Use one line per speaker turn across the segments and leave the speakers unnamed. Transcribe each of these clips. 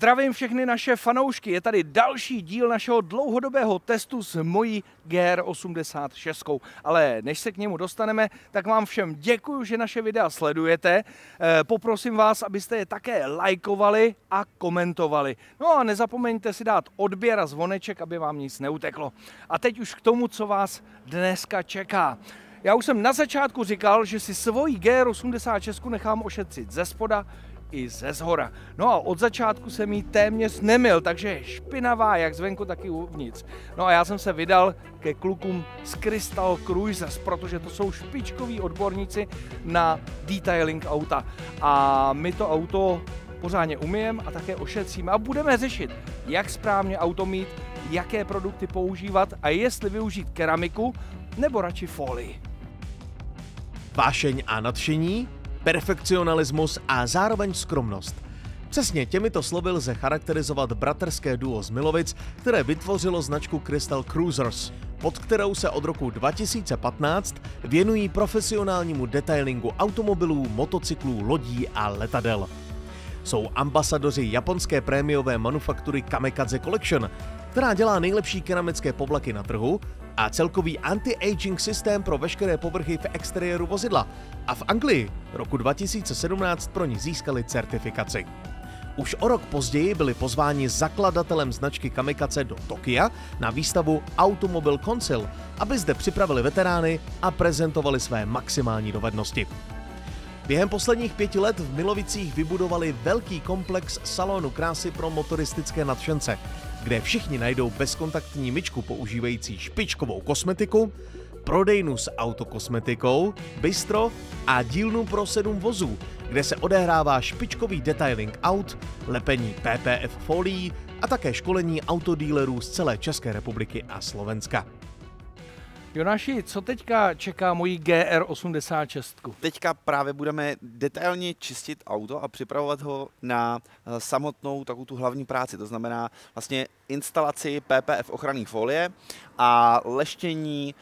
Zdravím všechny naše fanoušky, je tady další díl našeho dlouhodobého testu s mojí GR86. Ale než se k němu dostaneme, tak vám všem děkuji, že naše videa sledujete. Eh, poprosím vás, abyste je také lajkovali a komentovali. No a nezapomeňte si dát odběr a zvoneček, aby vám nic neuteklo. A teď už k tomu, co vás dneska čeká. Já už jsem na začátku říkal, že si svoji GR86 nechám ošetřit ze spoda, i ze zhora. No a od začátku jsem jí téměř nemil, takže je špinavá jak zvenku, tak i uvnitř. No a já jsem se vydal ke klukům z Crystal Cruises, protože to jsou špičkoví odborníci na detailing auta. A my to auto pořádně umím a také ošetříme a budeme řešit, jak správně auto mít, jaké produkty používat a jestli využít keramiku nebo radši folii.
Vášeň a nadšení perfekcionalismus a zároveň skromnost. Přesně těmito slovy lze charakterizovat bratrské duo z Milovic, které vytvořilo značku Crystal Cruisers, pod kterou se od roku 2015 věnují profesionálnímu detailingu automobilů, motocyklů, lodí a letadel. Jsou ambasadoři japonské prémiové manufaktury Kamikaze Collection, která dělá nejlepší keramické povlaky na trhu a celkový anti-aging systém pro veškeré povrchy v exteriéru vozidla. A v Anglii roku 2017 pro ní získali certifikaci. Už o rok později byli pozváni zakladatelem značky Kamikaze do Tokia na výstavu Automobile Council, aby zde připravili veterány a prezentovali své maximální dovednosti. Během posledních pěti let v Milovicích vybudovali velký komplex salonu krásy pro motoristické nadšence, kde všichni najdou bezkontaktní myčku používající špičkovou kosmetiku, prodejnu s autokosmetikou, bistro a dílnu pro sedm vozů, kde se odehrává špičkový detailing aut, lepení PPF folií a také školení autodílerů z celé České republiky a Slovenska.
Jonáši, co teďka čeká mojí GR86?
Teďka právě budeme detailně čistit auto a připravovat ho na eh, samotnou takovou tu hlavní práci, to znamená vlastně instalaci PPF ochranných folie a leštění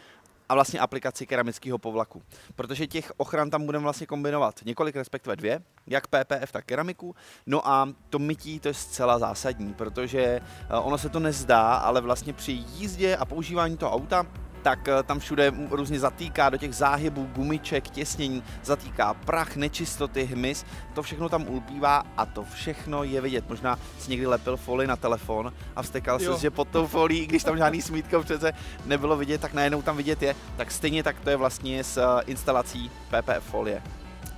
a vlastně aplikaci keramického povlaku. Protože těch ochran tam budeme vlastně kombinovat několik, respektive dvě, jak PPF, tak keramiku. No a to mytí to je zcela zásadní, protože eh, ono se to nezdá, ale vlastně při jízdě a používání toho auta tak eh, tam všude různě zatýká do těch záhybů, gumiček, těsnění, zatýká prach, nečistoty, hmyz, to všechno tam ulpívá a to všechno je vidět. Možná si někdy lepil folii na telefon a vstekal se, že pod tou folií, když tam žádný smítko přece nebylo vidět, tak najednou tam vidět je. Tak stejně tak to je vlastně s eh, instalací PPF folie.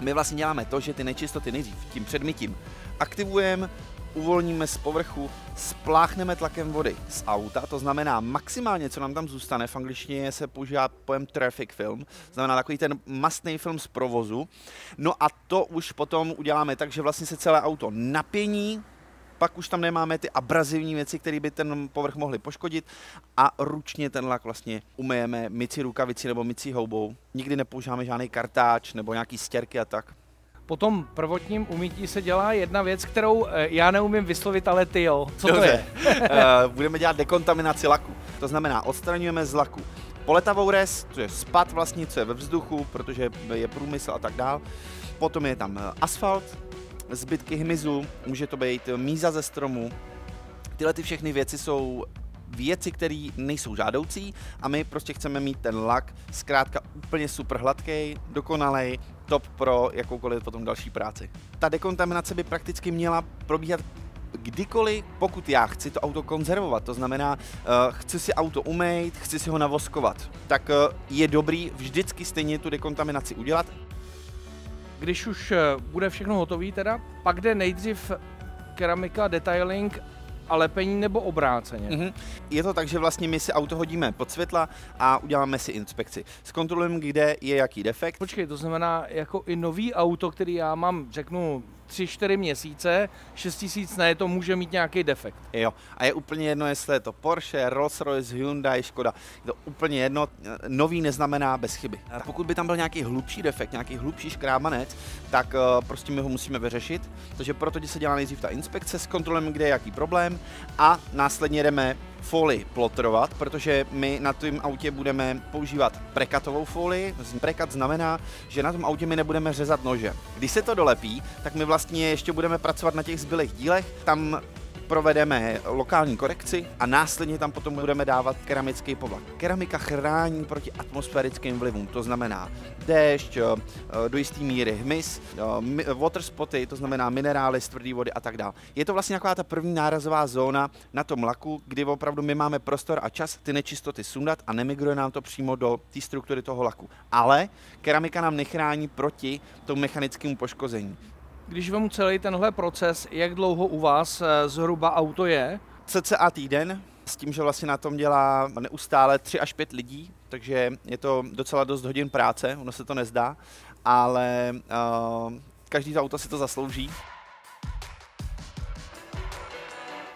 My vlastně děláme to, že ty nečistoty nejdřív tím předmytím aktivujeme, uvolníme z povrchu, spláchneme tlakem vody z auta, to znamená maximálně, co nám tam zůstane, v angličtině se používá pojem traffic film, znamená takový ten mastný film z provozu. No a to už potom uděláme tak, že vlastně se celé auto napění, pak už tam nemáme ty abrazivní věci, které by ten povrch mohly poškodit a ručně ten lak vlastně umejeme mycí rukavici nebo mycí houbou. Nikdy nepoužíváme žádný kartáč nebo nějaký stěrky a tak.
Po tom prvotním umítí se dělá jedna věc, kterou eh, já neumím vyslovit, ale ty jo. Co
Dobře.
to je?
Eh, budeme dělat dekontaminaci laku. To znamená, odstraňujeme z laku poletavou res, to je spad vlastně, co je ve vzduchu, protože je průmysl a tak dál. Potom je tam eh, asfalt, zbytky hmyzu, může to být míza ze stromu. Tyhle ty všechny věci jsou věci, které nejsou žádoucí a my prostě chceme mít ten lak zkrátka úplně super hladký, dokonalej, top pro jakoukoliv potom další práci. Ta dekontaminace by prakticky měla probíhat kdykoliv, pokud já chci to auto konzervovat, to znamená, uh, chci si auto umýt, chci si ho navoskovat, tak uh, je dobrý vždycky stejně tu dekontaminaci udělat.
Když už eh, bude všechno hotové teda, pak jde nejdřív keramika, detailing a lepení nebo obráceně. Mm-hmm.
Je to tak, že vlastně my si auto hodíme pod světla a uděláme si inspekci. Zkontrolujeme, kde je jaký defekt.
Počkej, to znamená jako i nový auto, který já mám, řeknu, 3-4 měsíce, 6 tisíc na je to může mít nějaký defekt.
Jo, a je úplně jedno, jestli je to Porsche, Rolls-Royce, Hyundai, Škoda. Je to úplně jedno, nový neznamená bez chyby. A pokud by tam byl nějaký hlubší defekt, nějaký hlubší škrábanec, tak uh, prostě my ho musíme vyřešit. Takže proto se dělá nejdřív ta inspekce, zkontrolujeme, kde je jaký problém a následně jdeme folii plotrovat, protože my na tom autě budeme používat prekatovou folii. Prekat znamená, že na tom autě my nebudeme řezat nože. Když se to dolepí, tak my vlastně ještě budeme pracovat na těch zbylých dílech. Tam provedeme lokální korekci a následně tam potom budeme dávat keramický povlak. Keramika chrání proti atmosférickým vlivům, to znamená déšť, eh, do jisté míry hmyz, eh, water spoty, to znamená minerály z tvrdé vody a tak dále. Je to vlastně taková ta první nárazová zóna na tom laku, kdy opravdu my máme prostor a čas ty nečistoty sundat a nemigruje nám to přímo do té struktury toho laku. Ale keramika nám nechrání proti tomu mechanickému poškození.
Když vám celý tenhle proces, jak dlouho u vás eh, zhruba auto je?
CCA týden, s tím, že vlastně na tom dělá neustále 3 až 5 lidí, takže je to docela dost hodin práce, ono se to nezdá, ale uh, každý to auto si to zaslouží.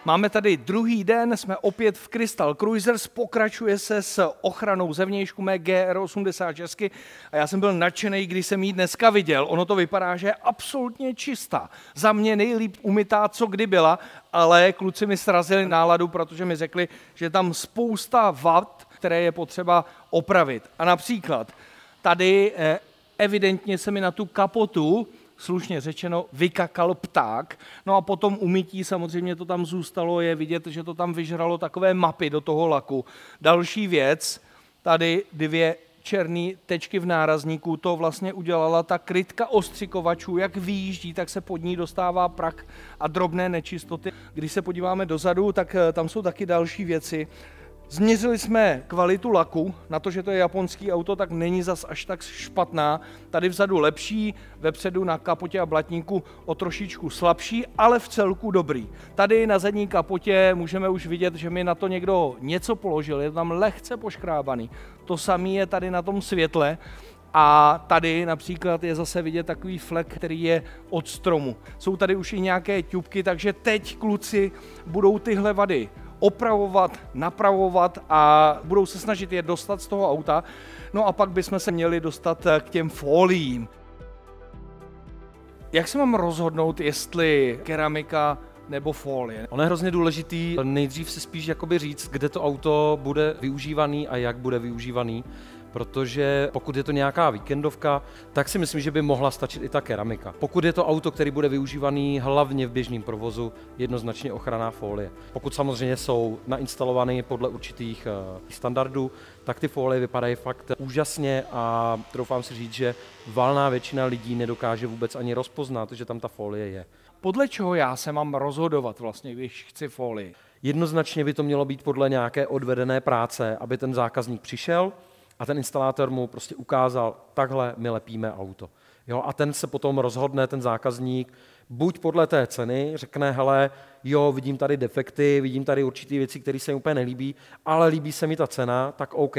Máme tady druhý den, jsme opět v Crystal Cruisers, pokračuje se s ochranou zevnějšku mé GR86 a já jsem byl nadšený, když jsem ji dneska viděl. Ono to vypadá, že je absolutně čistá. Za mě nejlíp umytá, co kdy byla, ale kluci mi srazili náladu, protože mi řekli, že tam spousta vad, které je potřeba opravit. A například tady eh, evidentně se mi na tu kapotu slušně řečeno, vykakal pták. No a potom umytí samozřejmě to tam zůstalo, je vidět, že to tam vyžralo takové mapy do toho laku. Další věc, tady dvě černé tečky v nárazníku, to vlastně udělala ta krytka ostřikovačů, jak vyjíždí, tak se pod ní dostává prak a drobné nečistoty. Když se podíváme dozadu, tak eh, tam jsou taky další věci. Změřili jsme kvalitu laku, na to, že to je japonský auto, tak není zas až tak špatná. Tady vzadu lepší, vepředu na kapotě a blatníku o trošičku slabší, ale v celku dobrý. Tady na zadní kapotě můžeme už vidět, že mi na to někdo něco položil, je tam lehce poškrábaný. To samé je tady na tom světle, a tady například je zase vidět takový flek, který je od stromu. Jsou tady už i nějaké ťupky, takže teď kluci budou tyhle vady opravovat, napravovat a budou se snažit je dostat z toho auta. No a pak bychom se měli dostat k těm foliím. Jak se mám rozhodnout, jestli keramika nebo folie?
Ono je hrozně důležitý nejdřív si spíš jakoby říct, kde to auto bude využívaný a jak bude využívaný protože pokud je to nějaká víkendovka, tak si myslím, že by mohla stačit i ta keramika. Pokud je to auto, který bude využívaný hlavně v běžném provozu, jednoznačně ochranná folie. Pokud samozřejmě jsou nainstalované podle určitých eh, standardů, tak ty folie vypadají fakt úžasně a troufám si říct, že valná většina lidí nedokáže vůbec ani rozpoznat, že tam ta folie je.
Podle čeho já se mám rozhodovat vlastně, když chci folii?
Jednoznačně by to mělo být podle nějaké odvedené práce, aby ten zákazník přišel, a ten instalátor mu prostě ukázal, takhle my lepíme auto. Jo, a ten se potom rozhodne, ten zákazník, buď podle té ceny řekne, hele, jo, vidím tady defekty, vidím tady určité věci, které se mi úplně nelíbí, ale líbí se mi ta cena, tak OK,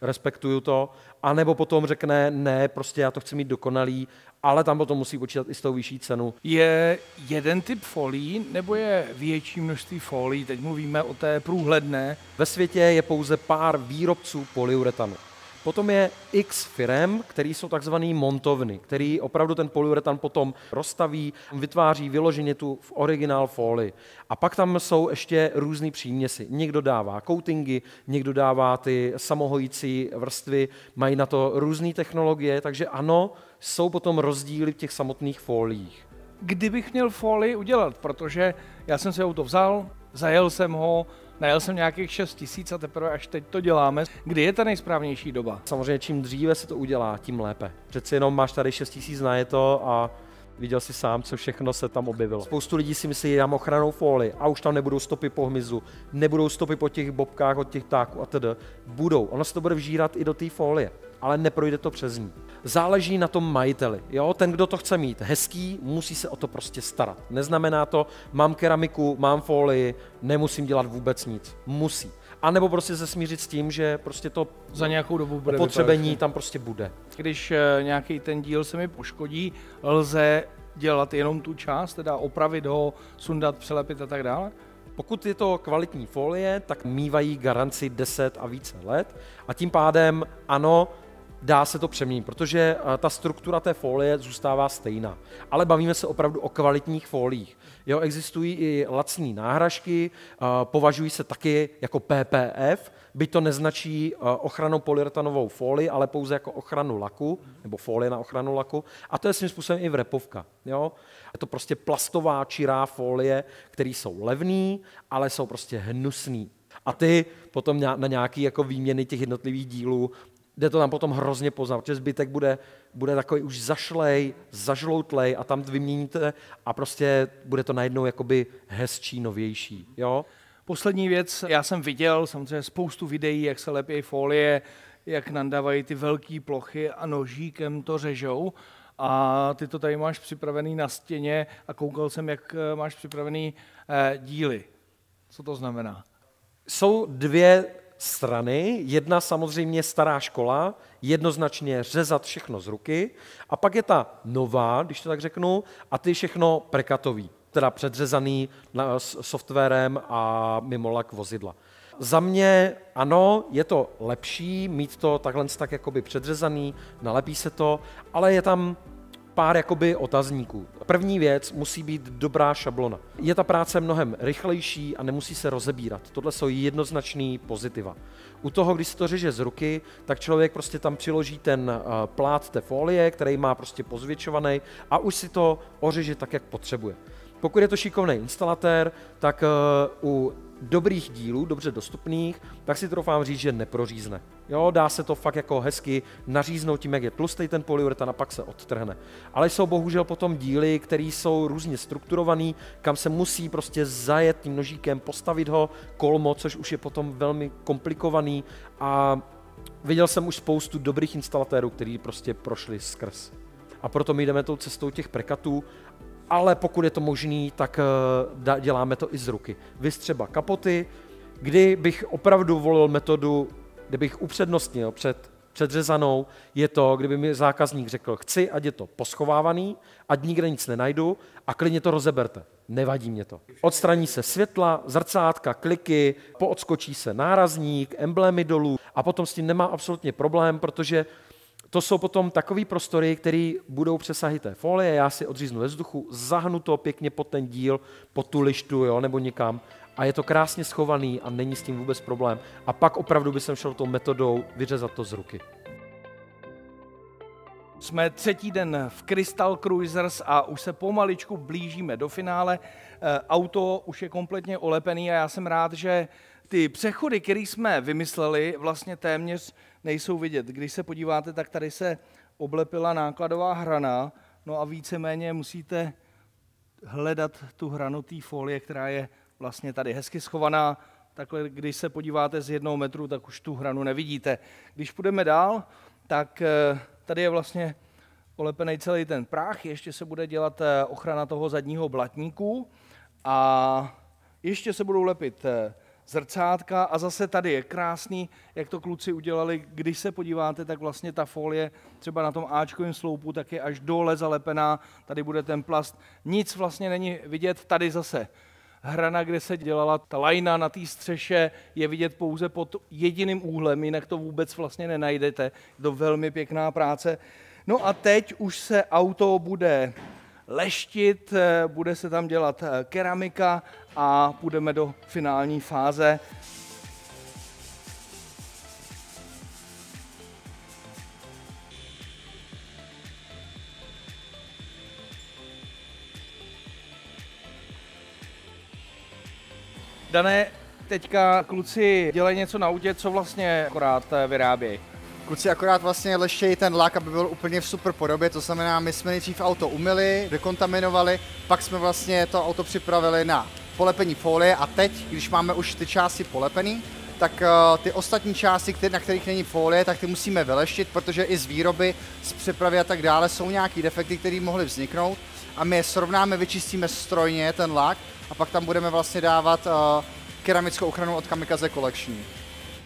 respektuju to, a nebo potom řekne, ne, prostě já to chci mít dokonalý, ale tam potom musí počítat i s tou vyšší cenu.
Je jeden typ folí, nebo je větší množství folí? Teď mluvíme o té průhledné.
Ve světě je pouze pár výrobců polyuretanu. Potom je x firm, který jsou takzvaný montovny, který opravdu ten polyuretan potom rozstaví, vytváří vyloženě tu v originál folii. A pak tam jsou ještě různý příměsi. Někdo dává coatingy, někdo dává ty samohojící vrstvy, mají na to různé technologie, takže ano, jsou potom rozdíly v těch samotných foliích.
Kdybych měl folii udělat, protože já jsem si auto vzal, zajel jsem ho, najel jsem nějakých 6 tisíc a teprve až teď to děláme. Kdy je ta nejsprávnější doba?
Samozřejmě čím dříve se to udělá, tím lépe. Přeci jenom máš tady 6 tisíc na je to a viděl si sám, co všechno se tam objevilo. Spoustu lidí si myslí, že dám ochranou fóly a už tam nebudou stopy po hmyzu, nebudou stopy po těch bobkách od těch ptáků a tedy. Budou. Ono se to bude vžírat i do té folie ale neprojde to přes ní. Záleží na tom majiteli. Jo? Ten, kdo to chce mít hezký, musí se o to prostě starat. Neznamená to, mám keramiku, mám folii, nemusím dělat vůbec nic. Musí. A nebo prostě se smířit s tím, že prostě to
za nějakou dobu bude
potřebení tam prostě bude.
Když eh, nějaký ten díl se mi poškodí, lze dělat jenom tu část, teda opravit ho, sundat, přelepit a tak dále?
Pokud je to kvalitní folie, tak mývají garanci 10 a více let a tím pádem ano, dá se to přeměnit, protože eh, ta struktura té folie zůstává stejná. Ale bavíme se opravdu o kvalitních foliích. Jo, existují i lacní náhražky, eh, považují se taky jako PPF, byť to neznačí eh, ochranu polyuretanovou folii, ale pouze jako ochranu laku, nebo folie na ochranu laku. A to je svým způsobem i v repovka. Jo? Je to prostě plastová čirá folie, které jsou levný, ale jsou prostě hnusný. A ty potom na nějaký jako výměny těch jednotlivých dílů jde to tam potom hrozně poznat, protože zbytek bude, bude takový už zašlej, zažloutlej a tam vyměníte a prostě bude to najednou jakoby hezčí, novější. Jo?
Poslední věc, já jsem viděl samozřejmě spoustu videí, jak se lepí folie, jak nandávají ty velké plochy a nožíkem to řežou. A ty to tady máš připravený na stěně a koukal jsem, jak eh, máš připravený eh, díly. Co to znamená?
Jsou dvě strany. Jedna samozřejmě stará škola, jednoznačně řezat všechno z ruky. A pak je ta nová, když to tak řeknu, a ty všechno prekatový, teda předřezaný softwarem a mimolak vozidla. Za mě ano, je to lepší mít to takhle tak jakoby předřezaný, nalepí se to, ale je tam pár jakoby otazníků. První věc musí být dobrá šablona. Je ta práce mnohem rychlejší a nemusí se rozebírat. Tohle jsou jednoznačný pozitiva. U toho, když se to řeže z ruky, tak člověk prostě tam přiloží ten eh, plát té folie, který má prostě pozvětšovaný a už si to ořeže tak, jak potřebuje. Pokud je to šikovný instalatér, tak uh, u dobrých dílů, dobře dostupných, tak si troufám říct, že neprořízne. Jo, dá se to fakt jako hezky naříznout tím, jak je tlustý ten polyuretan a pak se odtrhne. Ale jsou bohužel potom díly, které jsou různě strukturované, kam se musí prostě zajet tím nožíkem, postavit ho kolmo, což už je potom velmi komplikovaný a viděl jsem už spoustu dobrých instalatérů, kteří prostě prošli skrz. A proto my jdeme tou cestou těch prekatů ale pokud je to možný, tak eh, děláme to i z ruky. Vy třeba kapoty, kdy bych opravdu volil metodu, kdybych upřednostnil před předřezanou, je to, kdyby mi zákazník řekl, chci, ať je to poschovávaný, ať nikde nic nenajdu a klidně to rozeberte. Nevadí mě to. Odstraní se světla, zrcátka, kliky, poodskočí se nárazník, emblémy dolů a potom s tím nemá absolutně problém, protože to jsou potom takové prostory, které budou přesahy té folie, já si odříznu ve vzduchu, zahnu to pěkně pod ten díl, pod tu lištu jo, nebo někam a je to krásně schovaný a není s tím vůbec problém. A pak opravdu by jsem šel tou metodou vyřezat to z ruky.
Jsme třetí den v Crystal Cruisers a už se pomaličku blížíme do finále. E, auto už je kompletně olepený a já jsem rád, že ty přechody, které jsme vymysleli, vlastně téměř nejsou vidět. Když se podíváte, tak tady se oblepila nákladová hrana, no a víceméně musíte hledat tu hranu té folie, která je vlastně tady hezky schovaná. Takhle, když se podíváte z jednoho metru, tak už tu hranu nevidíte. Když půjdeme dál, tak eh, tady je vlastně olepený celý ten práh, ještě se bude dělat eh, ochrana toho zadního blatníku a ještě se budou lepit eh, zrcátka a zase tady je krásný, jak to kluci udělali. Když se podíváte, tak vlastně ta folie třeba na tom Ačkovém sloupu tak je až dole zalepená, tady bude ten plast. Nic vlastně není vidět, tady zase hrana, kde se dělala ta lajna na té střeše, je vidět pouze pod jediným úhlem, jinak to vůbec vlastně nenajdete. Je to velmi pěkná práce. No a teď už se auto bude leštit, eh, bude se tam dělat eh, keramika a půjdeme do finální fáze. Dané, teďka kluci dělají něco na autě, co vlastně akorát eh, vyrábějí?
Kluci akorát vlastně leštějí ten lak, aby byl úplně v super podobě, to znamená, my jsme nejdřív auto umyli, dekontaminovali, pak jsme vlastně to auto připravili na polepení folie a teď, když máme už ty části polepený, tak uh, ty ostatní části, na kterých není folie, tak ty musíme vyleštit, protože i z výroby, z přepravy a tak dále jsou nějaké defekty, které mohly vzniknout a my je srovnáme, vyčistíme strojně ten lak a pak tam budeme vlastně dávat uh, keramickou ochranu od Kamikaze Collection.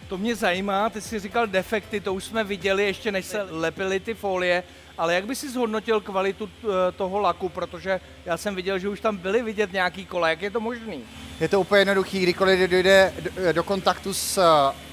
To mě zajímá, ty jsi říkal defekty, to už jsme viděli ještě než se lepily ty folie, ale jak by si zhodnotil kvalitu eh, toho laku, protože já jsem viděl, že už tam byly vidět nějaký kola, jak je to možný?
Je to úplně jednoduchý, kdykoliv dojde do kontaktu s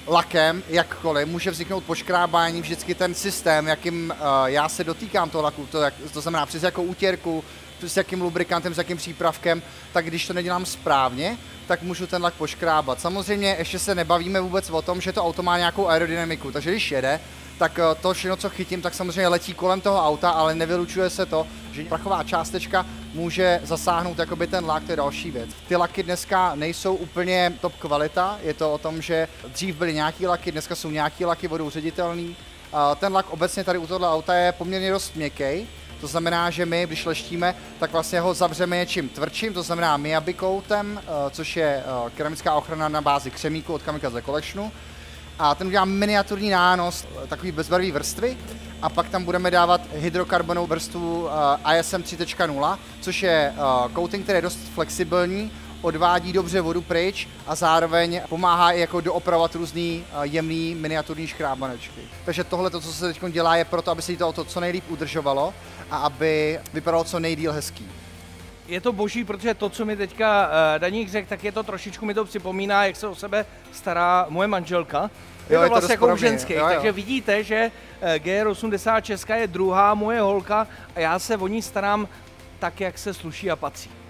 lakem, jakkoliv, může vzniknout poškrábání, vždycky ten systém, jakým já se dotýkám toho laku, to, to znamená přes jakou útěrku, s jakým lubrikantem, s jakým přípravkem, tak když to nedělám správně, tak můžu ten lak poškrábat. Samozřejmě ještě se nebavíme vůbec o tom, že to auto má nějakou aerodynamiku, takže když jede, tak eh, to všechno, co chytím, tak samozřejmě letí kolem toho auta, ale nevylučuje se to, že prachová částečka může zasáhnout jakoby ten lak, to je další věc. Ty laky dneska nejsou úplně top kvalita, je to o tom, že dřív byly nějaký laky, dneska jsou nějaký laky vodou ředitelný. Ten lak obecně tady u tohle auta je poměrně dost měkký, to znamená, že my, když leštíme, tak vlastně ho zavřeme něčím tvrdším, to znamená Miyabi coatem, eh, což je eh, keramická ochrana na bázi křemíku od Kamikaze Collectionu. A ten udělá miniaturní nános, eh, takový bezbarvý vrstvy, a pak tam budeme dávat hydrokarbonovou vrstvu ISM 3.0, což je coating, který je dost flexibilní, odvádí dobře vodu pryč a zároveň pomáhá i jako doopravovat různý jemný miniaturní škrábanečky. Takže tohle, to, co se teď dělá, je proto, aby se to auto co nejlíp udržovalo a aby vypadalo co nejdíl hezký.
Je to boží, protože to, co mi teďka uh, Daník řekl, tak je to trošičku mi to připomíná, jak se o sebe stará moje manželka. Je jo, to je vlastně to jako ženský, jo, jo. takže vidíte, že GR80 Česká je druhá moje holka a já se o ní starám tak, jak se sluší a patří.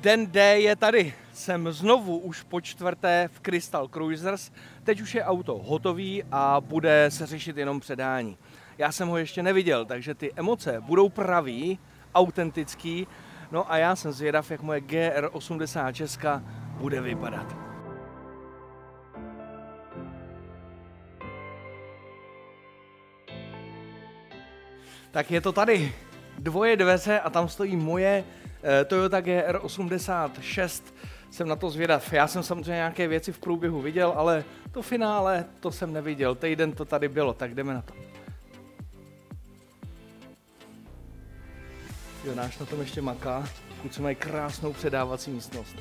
Den D je tady. Jsem znovu už po čtvrté v Crystal Cruisers. Teď už je auto hotový a bude se řešit jenom předání. Já jsem ho ještě neviděl, takže ty emoce budou pravý, autentický. No a já jsem zvědav, jak moje GR80 Česka bude vypadat. Tak je to tady. Dvoje dveře a tam stojí moje Toyota GR86 jsem na to zvědav. Já jsem samozřejmě nějaké věci v průběhu viděl, ale to finále to jsem neviděl. Týden to tady bylo, tak jdeme na to. Jo, náš na tom ještě maká. Kluci mají krásnou předávací místnost.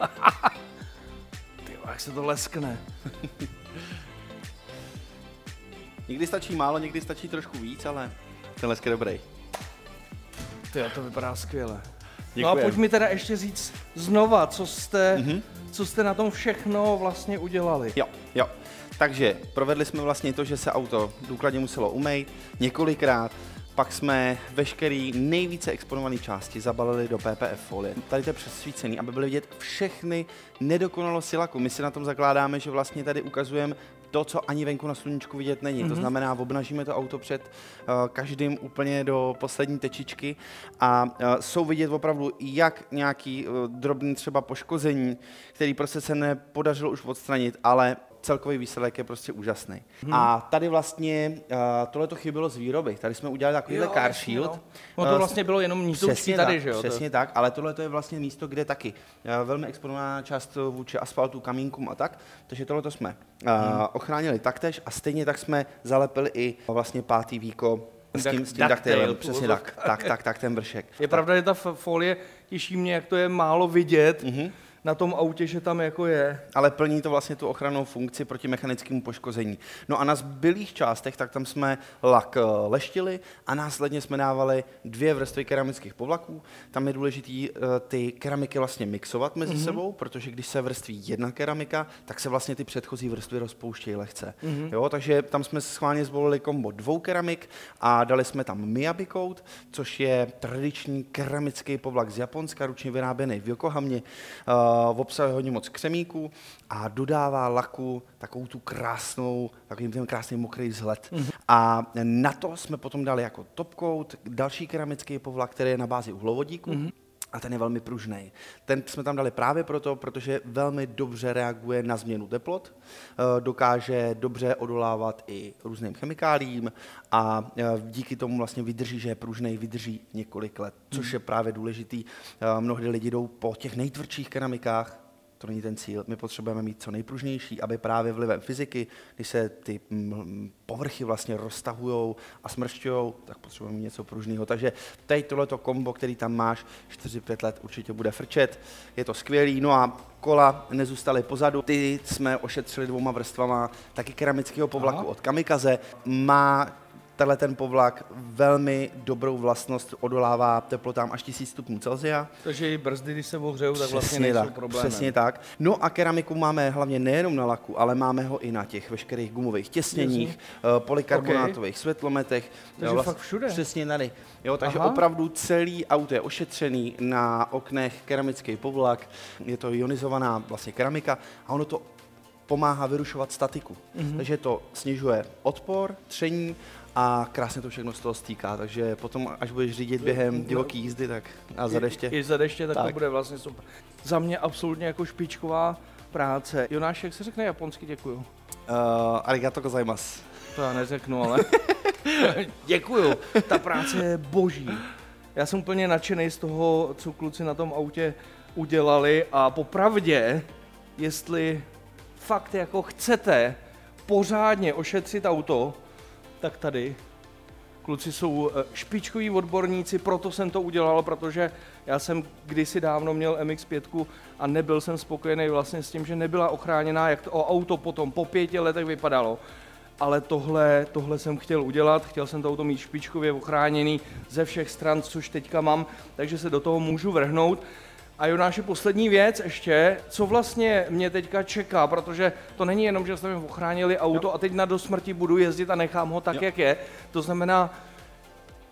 Ty jak se to leskne.
někdy stačí málo, někdy stačí trošku víc, ale ten lesk je dobrý.
Ty to vypadá skvěle. Děkujem. No a pojď mi teda ještě říct znova, co jste, mm-hmm. co jste na tom všechno vlastně udělali.
Jo, jo. Takže provedli jsme vlastně to, že se auto důkladně muselo umýt několikrát, pak jsme veškerý nejvíce exponované části zabalili do PPF folie. Tady to je přesvícený, aby byly vidět všechny nedokonalosti laku. My si na tom zakládáme, že vlastně tady ukazujeme to, co ani venku na sluníčku vidět není. Mm-hmm. To mhm. znamená, obnažíme to auto před uh, každým úplně do poslední tečičky a uh, jsou vidět opravdu jak nějaký uh, drobný třeba poškození, který prostě se nepodařilo už odstranit, ale celkový výsledek je prostě úžasný. Hmm. A tady vlastně uh, tohle to chybilo z výroby. Tady jsme udělali takovýhle car shield. No.
no to vlastně bylo jenom místo přesně tady,
tak,
že jo?
Přesně to... tak, ale tohle to je vlastně místo, kde taky uh, velmi exponovaná část vůči asfaltu, kamínkům a tak. Takže tohle to jsme uh, hmm. ochránili taktéž a stejně tak jsme zalepili i vlastně pátý víko s tím, s tím daktailem, přesně tak, tak, tak, tak, ten vršek.
Je tak. pravda, že ta folie těší mě, jak to je málo vidět, mm-hmm na tom autě, že tam jako je.
Ale plní to vlastně tu ochrannou funkci proti mechanickému poškození. No a na zbylých částech, tak tam jsme lak eh, leštili a následně jsme dávali dvě vrstvy keramických povlaků. Tam je důležité uh, ty keramiky vlastně mixovat mezi mm-hmm. sebou, protože když se vrství jedna keramika, tak se vlastně ty předchozí vrstvy rozpouštějí lehce. Mm-hmm. Jo, takže tam jsme schválně zvolili kombo dvou keramik a dali jsme tam Miyabi Coat, což je tradiční keramický povlak z Japonska, ručně vyráběný v Yokohamě. Uh, obsahuje hodně moc křemíků a dodává laku takovou tu krásnou, takový ten krásný mokrý vzhled. Mm-hmm. A na to jsme potom dali jako top coat, další keramický povlak, který je na bázi uhlovodíku. Mm-hmm a ten je velmi pružný. Ten jsme tam dali právě proto, protože velmi dobře reaguje na změnu teplot, eh, dokáže dobře odolávat i různým chemikálím a eh, díky tomu vlastně vydrží, že je pružný, vydrží několik let, což je právě důležitý. Eh, mnohdy lidi jdou po těch nejtvrdších keramikách, to není ten cíl. My potřebujeme mít co nejpružnější, aby právě vlivem fyziky, když se ty mm, povrchy vlastně roztahují a smršťují, tak potřebujeme mít něco pružného. Takže teď tohleto kombo, který tam máš 4-5 let, určitě bude frčet. Je to skvělý. No a kola nezůstaly pozadu. Ty jsme ošetřili dvouma vrstvama taky keramického povlaku Aha. od Kamikaze. Má Tenhle ten povlak velmi dobrou vlastnost odolává teplotám až 1000 stupňů Celsia.
Takže i brzdy, když se ohřejou, tak vlastně nejsou
tak,
problémem.
Přesně tak. No a keramiku máme hlavně nejenom na laku, ale máme ho i na těch veškerých gumových těsněních, uh, polikarbonátových okay. světlometech.
Takže fakt všude.
Přesně tady. Jo, takže
Aha.
opravdu celý auto je ošetřený na oknech keramický povlak, je to ionizovaná vlastně keramika a ono to pomáhá vyrušovat statiku. Mm-hmm. Takže to snižuje odpor, tření a krásně to všechno z toho stýká, takže potom, až budeš řídit během divoké jízdy, tak a za deště.
I, i za deště, tak, tak, to bude vlastně super. Za mě absolutně jako špičková práce. Jonáš, jak se řekne japonsky, děkuju.
Uh, arigato gozaimasu.
To já neřeknu, ale děkuju. Ta práce je boží. Já jsem úplně nadšený z toho, co kluci na tom autě udělali a popravdě, jestli fakt jako chcete pořádně ošetřit auto, tak tady kluci jsou eh, špičkoví odborníci, proto jsem to udělal, protože já jsem kdysi dávno měl MX-5 a nebyl jsem spokojený vlastně s tím, že nebyla ochráněná, jak to auto potom po pěti letech vypadalo. Ale tohle, tohle jsem chtěl udělat, chtěl jsem to auto mít špičkově ochráněný ze všech stran, což teďka mám, takže se do toho můžu vrhnout. A Jonáši, poslední věc ještě, co vlastně mě teďka čeká, protože to není jenom, že jsme mi ochránili auto a teď na do smrti budu jezdit a nechám ho tak,
Jo.
jak je. To znamená,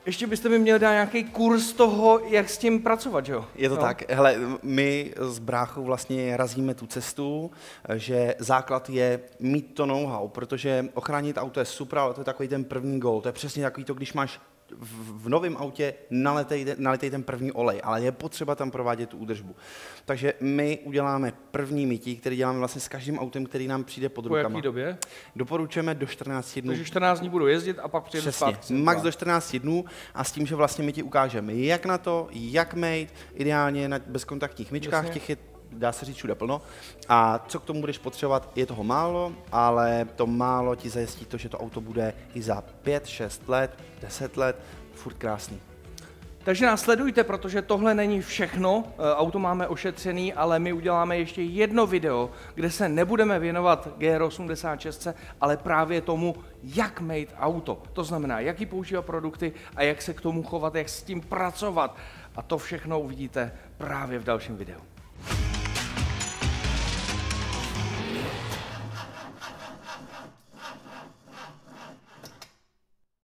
ještě byste mi měli dát nějaký kurz toho, jak s tím pracovat, jo?
Je to
Jo.
tak. Hele, my s bráchou vlastně razíme tu cestu, že základ je mít to know-how, protože ochránit auto je super, ale to je takový ten první gol. To je přesně takový to, když máš v, novém autě naletej, naletej ten první olej, ale je potřeba tam provádět tu údržbu. Takže my uděláme první mytí, který děláme vlastně s každým autem, který nám přijde pod
Po
rukama.
jaký době?
Doporučujeme do 14 dnů.
Takže 14 dní budu jezdit a pak přijedu
Přesně,
zpátky.
max do 14 dnů a s tím, že vlastně my ti ukážeme, jak na to, jak made, ideálně na bezkontaktních myčkách,
Jasně.
těch je dá se říct všude plno. A co k tomu budeš potřebovat, je toho málo, ale to málo ti zajistí to, že to auto bude i za 5, 6 let, 10 let, furt krásný.
Takže nás sledujte, protože tohle není všechno. E, Auto máme ošetřený, ale my uděláme ještě jedno video, kde se nebudeme věnovat GR86, ale právě tomu, jak made auto. To znamená, jaký používat produkty a jak se k tomu chovat, jak s tím pracovat. A to všechno uvidíte právě v dalším videu.